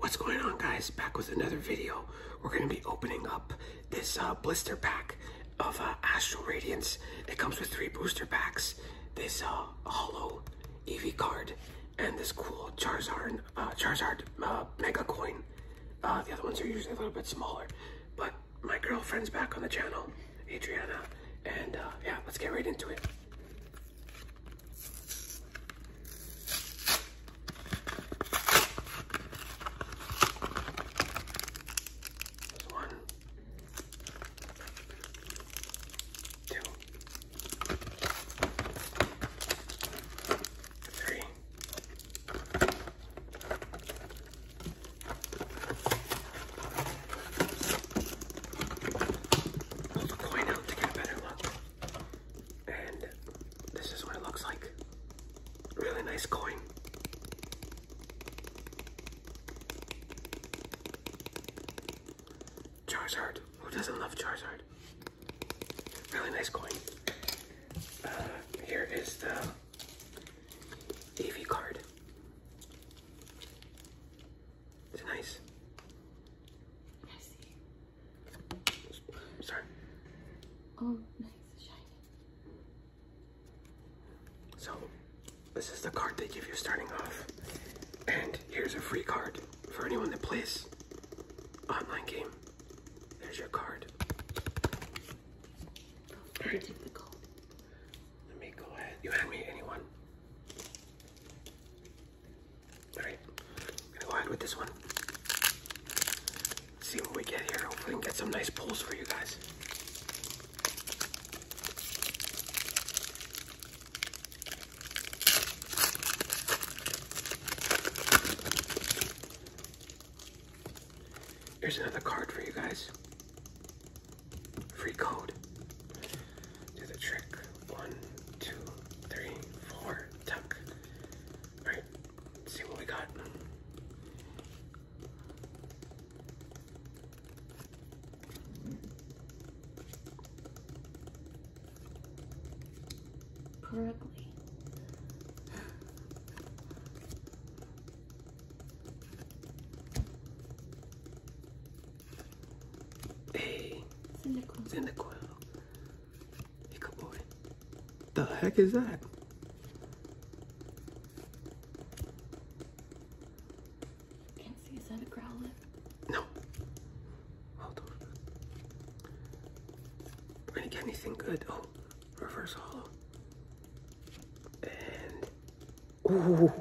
What's going on, guys? Back with another video. We're going to be opening up this uh, blister pack of uh, Astral Radiance. It comes with three booster packs. This uh, holo Eevee card and this cool Charizard, uh, Charizard uh, Mega Coin. Uh, the other ones are usually a little bit smaller. But my girlfriend's back on the channel, Adriana. And yeah, let's get right into it. One, two, three. Pull the coin out to get a better look. And this is what it looks like. Really nice coin. Charizard. Who doesn't love Charizard? Really nice coin. Uh, here is the Eevee card. It's nice. I see. Sorry. Oh, nice, shiny. So, this is the card they give you starting off. And here's a free card for anyone that plays. Your card. Very typical. Let me go ahead. You hand me anyone. Alright. Gonna go ahead with this one. See what we get here. Hopefully we can get some nice pulls for you guys. Here's another card for you guys. Free code. Do the trick. One, two, three, four. Tuck. Alright. See what we got. Correctly. Hey, Cynical. Cyndaquil. Hey, good boy. The heck is that? Can't see. Is that a Growlithe? No. Hold on. We're gonna get anything good. Oh, reverse holo. And ooh,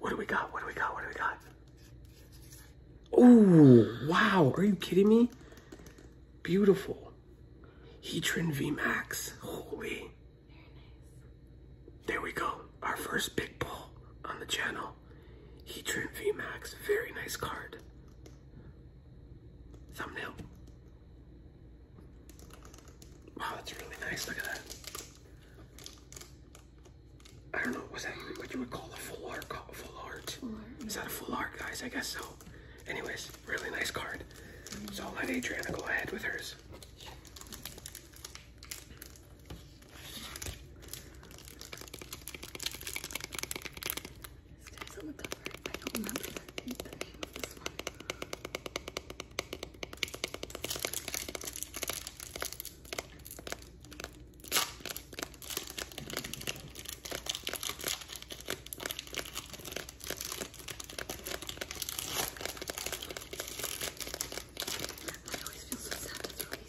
what do we got? What do we got? What do we got? Oh, wow! Are you kidding me? Beautiful. Heatran V Max. Holy. There we go. Our first big pull on the channel. Heatran V Max. Very nice card. Thumbnail. Wow, that's really nice. Look at that. I don't know. Was that what you would call a full art? Full art? Full art, Is that a full art, guys? I guess so. Anyways, really nice card. So I'll let Adriana go ahead with hers. This guy's on the cover. I don't remember the, the name of this one. I always feel so sad. It's really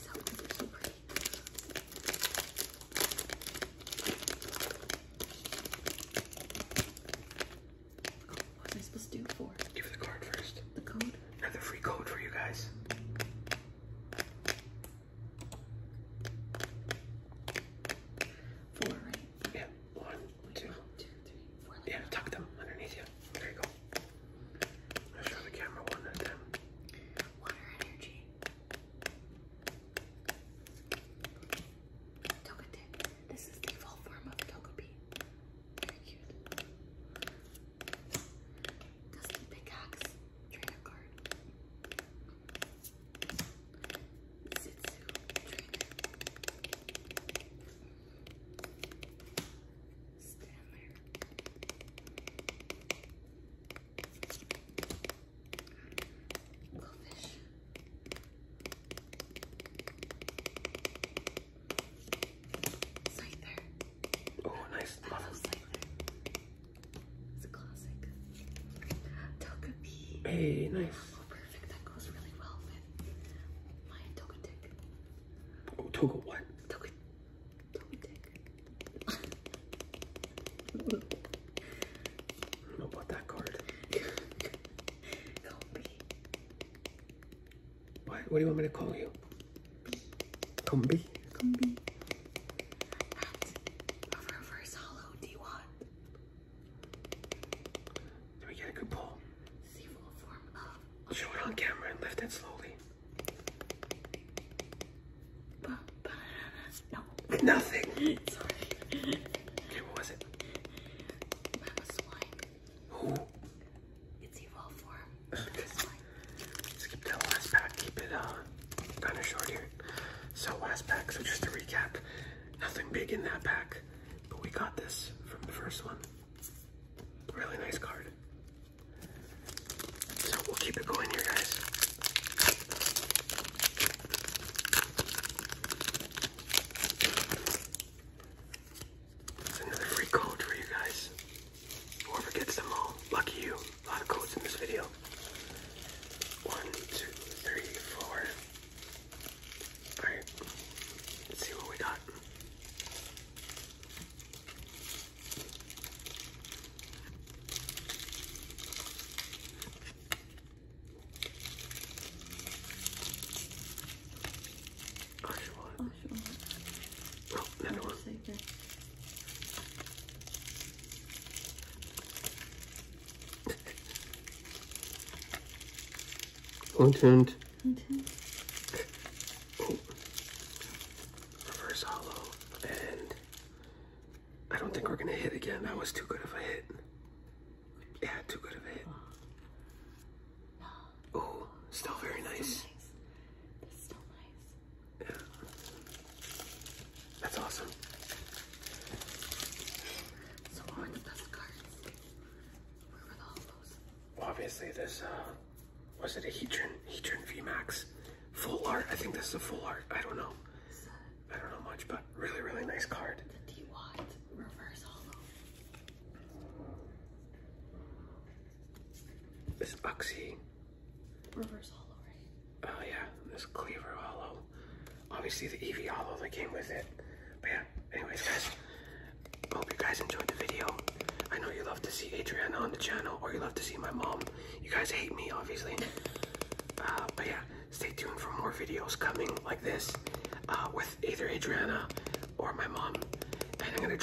Hey, nice. Oh, perfect. That goes really well with my Togetic. Oh, Togo what? Toge, Togetic. I don't know about that card. Combee. What? What do you want me to call you? Combee? Combee. And a reverse holo D1. Did we get a good pull? Seafood form of I'll show it on camera and lift it slowly. ba- bananas. No. Nothing. Sorry. Okay, what was it? Mamoswine. Who? Its evolved form. Swine. Skip that last pack. Keep it uh kind of short here. So last pack. So just to recap, nothing big in that pack, but we got this from the first one. Really nice card. So we'll keep it going here, guys. It's another free code for you guys. Whoever gets them all, lucky you. A lot of codes in this video. One, two, three, four. Alright. Let's see what we got. Oshawott. Oh, sure. Oh, another one. Say that. Content. Content. Oh. Reverse holo. And I don't think we're gonna hit again. That was too good of a hit. Yeah, too good of a hit. Oh, still very nice. Nice. That's still nice. Yeah. That's awesome. So what were the best cards? Where were the holos? Obviously, this, uh, was it a Heatran? Heatran VMAX. Full art. I think this is a full art. I don't know. I don't know much, but really, really nice card. the Dewott reverse holo. This Uxie. Reverse hollow, right? Oh yeah, this Kleavor Holo. Obviously the Eevee Holo that came with it. But yeah, anyways guys, hope you guys enjoyed the video. I know you love to see Adriana on the channel, or you love to see my mom. You guys hate me, obviously. Uh, but yeah, stay tuned for more videos coming like this uh, with either Adriana or my mom. And I'm gonna